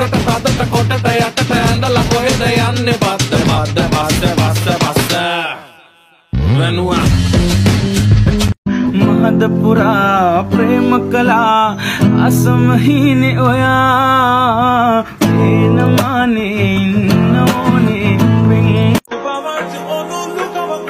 උඩරට තදට කොටට යටට ඇඳලා කොහෙද යන්නේ? බද්ද බද්ද බද්ද බස්ස බස්ස. වෙනුවා. මහද පුරා ප්‍රේම කලා අසමහිනේ ඔයා. පේනමානේ ඉන්න ඕනේ. වෙන්. Baby,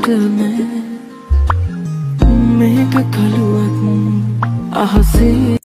කැල්වුම්මටනෑ මේක කළුවත් අහසේ